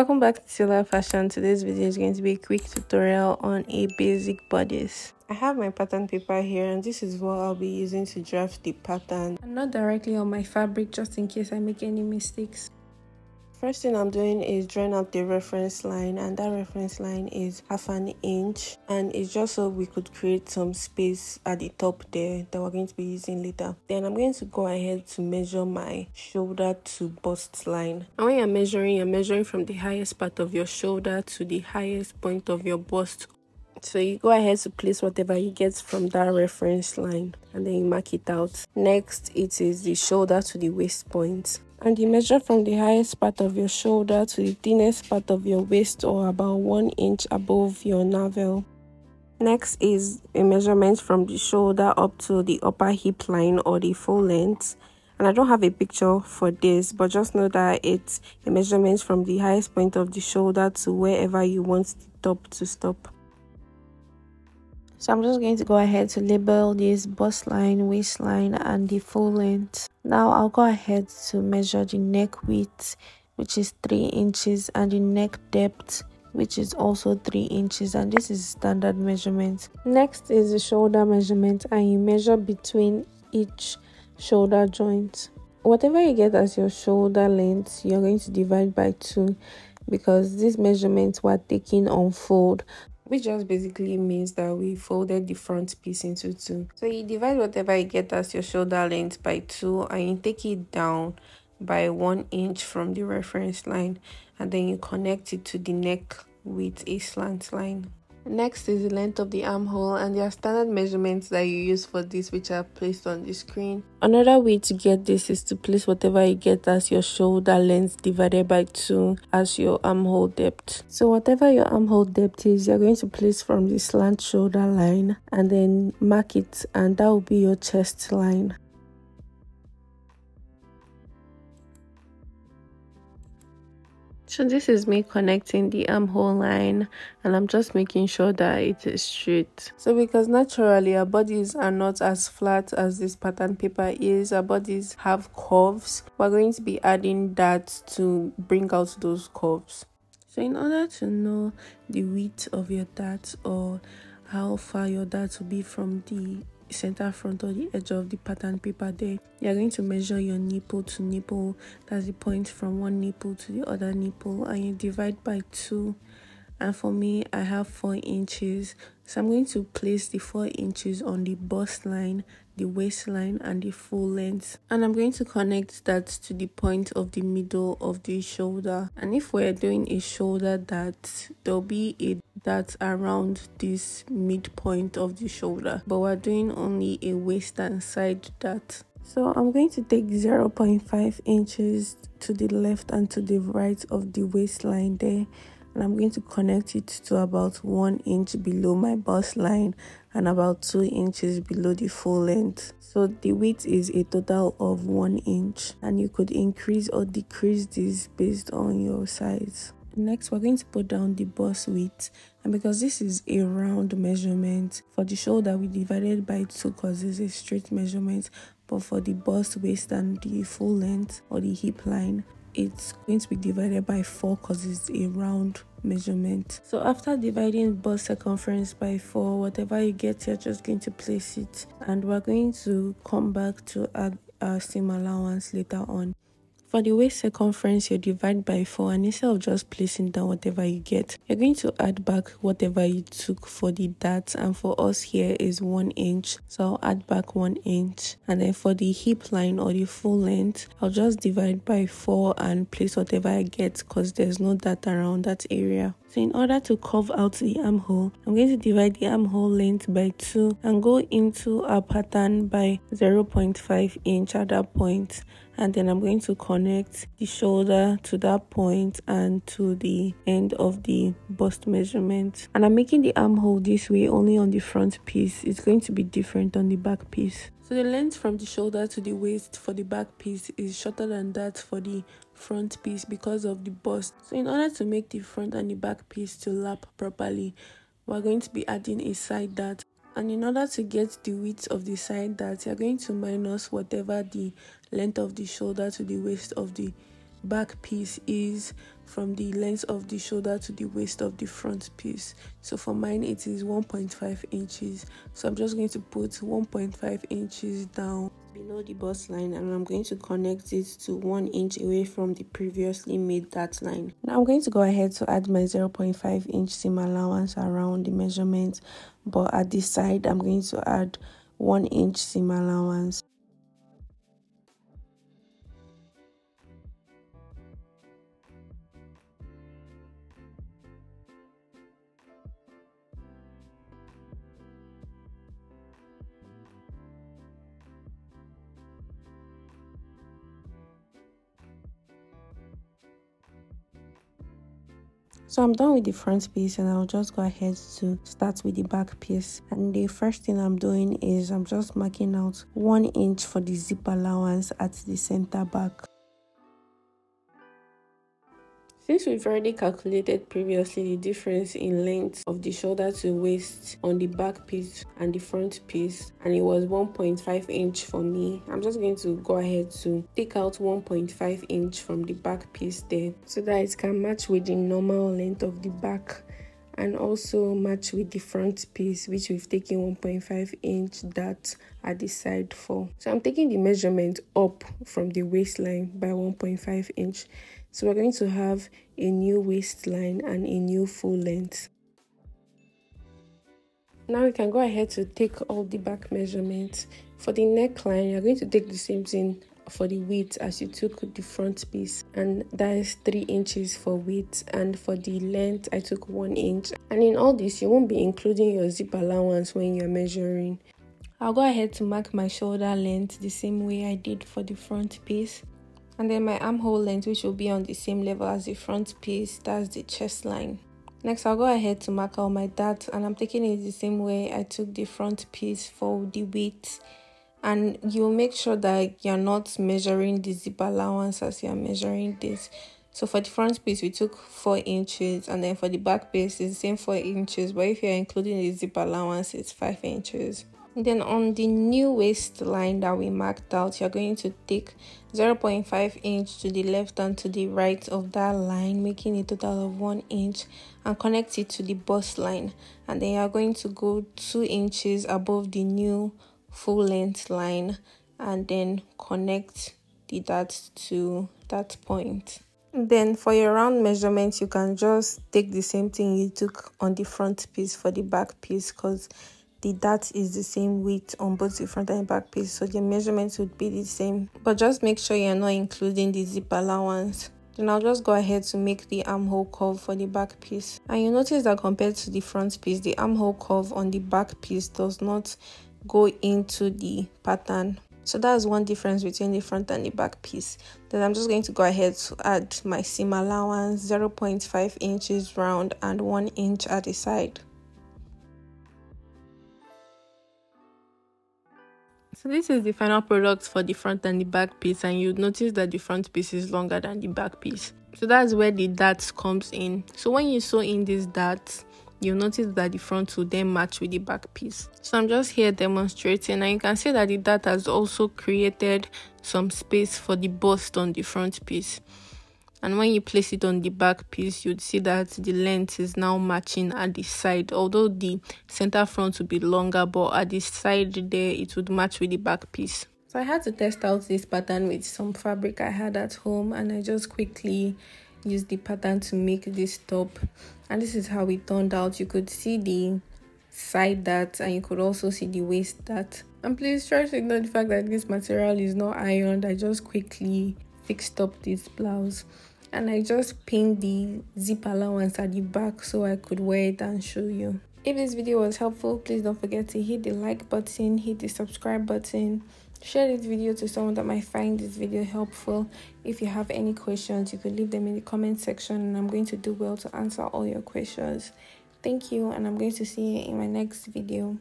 welcome back to Thela Fashion. Today's video is going to be a quick tutorial on a basic bodice. I have my pattern paper here and this is what I'll be using to draft the pattern. And not directly on my fabric just in case I make any mistakes. First thing I'm doing is drawing out the reference line and that reference line is half an inch and it's just so we could create some space at the top there that we're going to be using later. Then I'm going to go ahead to measure my shoulder to bust line. And when you're measuring, you're measuring from the highest part of your shoulder to the highest point of your bust so you go ahead to place whatever you get from that reference line and then you mark it out next it is the shoulder to the waist point and you measure from the highest part of your shoulder to the thinnest part of your waist or about one inch above your navel. Next is a measurement from the shoulder up to the upper hip line or the full length. And I don't have a picture for this, but just know that it's a measurement from the highest point of the shoulder to wherever you want the top to stop. So I'm just going to go ahead to label this bust line, waistline and the full length. Now I'll go ahead to measure the neck width which is 3 inches and the neck depth which is also 3 inches and this is standard measurement. Next is the shoulder measurement and you measure between each shoulder joint. Whatever you get as your shoulder length you're going to divide by 2 because these measurements were taken on fold which just basically means that we folded the front piece into two. So you divide whatever you get as your shoulder length by two and you take it down by one inch from the reference line and then you connect it to the neck with a slant line. Next is the length of the armhole and there are standard measurements that you use for this which are placed on the screen. Another way to get this is to place whatever you get as your shoulder length divided by 2 as your armhole depth. So whatever your armhole depth is, you're going to place from the slant shoulder line and then mark it and that will be your chest line. So this is me connecting the um, armhole line and I'm just making sure that it is straight. So because naturally our bodies are not as flat as this pattern paper is, our bodies have curves. We're going to be adding that to bring out those curves. So in order to know the width of your dart or how far your dart will be from the center front or the edge of the pattern paper there. You're going to measure your nipple to nipple. That's the point from one nipple to the other nipple. And you divide by two. And for me i have four inches. So i'm going to place the four inches on the bust line the waistline and the full length. And i'm going to connect that to the point of the middle of the shoulder. And if we're doing a shoulder that there'll be a dart around this midpoint of the shoulder but we're doing only a waist and side dart so i'm going to take 0.5 inches to the left and to the right of the waistline there and I'm going to connect it to about 1 inch below my bust line and about 2 inches below the full length. So the width is a total of 1 inch and you could increase or decrease this based on your size. Next, we're going to put down the bust width. And because this is a round measurement for the shoulder we divided by 2 because it's a straight measurement. But for the bust waist and the full length or the hip line it's going to be divided by 4 because it's a round measurement. So after dividing bust circumference by 4 whatever you get you're just going to place it. And we're going to come back to add our seam allowance later on for the waist circumference, you divide by 4 and instead of just placing down whatever you get, you're going to add back whatever you took for the dart and for us here is 1 inch. So I'll add back 1 inch and then for the hip line or the full length, I'll just divide by 4 and place whatever I get because there's no dart around that area. So in order to curve out the armhole, I'm going to divide the armhole length by 2 and go into a pattern by 0.5 inch at that point and then I'm going to connect the shoulder to that point and to the end of the bust measurement. And I'm making the armhole this way only on the front piece. It's going to be different on the back piece. So the length from the shoulder to the waist for the back piece is shorter than that for the front piece because of the bust. So in order to make the front and the back piece to lap properly we're going to be adding a side dart and in order to get the width of the side dart you're going to minus whatever the length of the shoulder to the waist of the back piece is from the length of the shoulder to the waist of the front piece. So for mine it is 1.5 inches. So i'm just going to put 1.5 inches down below the bust line and I'm going to connect it to 1 inch away from the previously made dart line. Now I'm going to go ahead to add my 0.5 inch seam allowance around the measurement but at this side I'm going to add 1 inch seam allowance. So I'm done with the front piece and I'll just go ahead to start with the back piece. And the first thing I'm doing is I'm just marking out one inch for the zip allowance at the center back. Since we've already calculated previously the difference in length of the shoulder to waist on the back piece and the front piece and it was 1.5 inch for me, I'm just going to go ahead to take out 1.5 inch from the back piece there so that it can match with the normal length of the back and also match with the front piece which we've taken 1.5 inch dart at the side for. So i'm taking the measurement up from the waistline by 1.5 inch so we're going to have a new waistline and a new full length. Now we can go ahead to take all the back measurements. For the neckline, you're going to take the same thing for the width as you took the front piece and that is 3 inches for width and for the length I took 1 inch and in all this you won't be including your zip allowance when you're measuring. I'll go ahead to mark my shoulder length the same way I did for the front piece and then my armhole length which will be on the same level as the front piece that's the chest line. Next i'll go ahead to mark out my dart and i'm taking it the same way i took the front piece for the width and you'll make sure that you're not measuring the zip allowance as you're measuring this. So for the front piece we took four inches and then for the back piece it's the same four inches but if you're including the zip allowance it's five inches then on the new waistline that we marked out, you're going to take 0.5 inch to the left and to the right of that line, making a total of 1 inch and connect it to the bust line. And then you're going to go 2 inches above the new full length line and then connect the dart to that point. Then for your round measurement, you can just take the same thing you took on the front piece for the back piece because the dart is the same width on both the front and back piece so the measurements would be the same. But just make sure you're not including the zip allowance. Then I'll just go ahead to make the armhole curve for the back piece. And you notice that compared to the front piece the armhole curve on the back piece does not go into the pattern. So that's one difference between the front and the back piece. Then i'm just going to go ahead to add my seam allowance 0.5 inches round and 1 inch at the side So this is the final product for the front and the back piece and you'd notice that the front piece is longer than the back piece. So that's where the darts comes in. So when you sew in these darts, you'll notice that the front will then match with the back piece. So I'm just here demonstrating and you can see that the dart has also created some space for the bust on the front piece and when you place it on the back piece you'd see that the length is now matching at the side. Although the center front would be longer but at the side there it would match with the back piece. So i had to test out this pattern with some fabric i had at home and i just quickly used the pattern to make this top. And this is how it turned out. You could see the side dart and you could also see the waist dart and please try to ignore the fact that this material is not ironed. I just quickly fixed up this blouse and I just pinned the zip allowance at the back so I could wear it and show you. If this video was helpful, please don't forget to hit the like button, hit the subscribe button, share this video to someone that might find this video helpful. If you have any questions, you could leave them in the comment section and I'm going to do well to answer all your questions. Thank you and I'm going to see you in my next video.